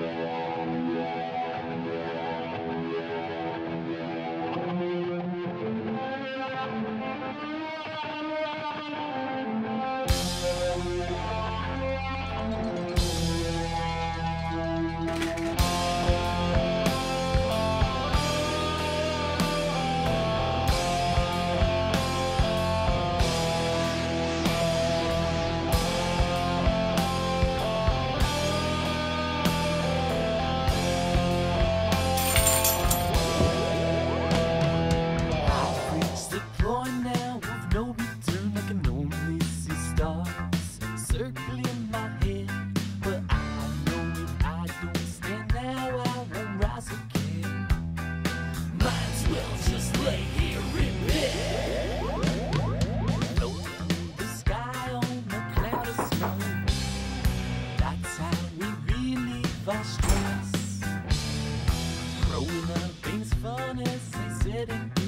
Yeah. Circling my head. But I know if I don't stand now, I won't rise again. Might as well just lay here in bed. Floating the sky on a cloud of snow. That's how we relieve our stress. Growing up ain't fun as they said it'd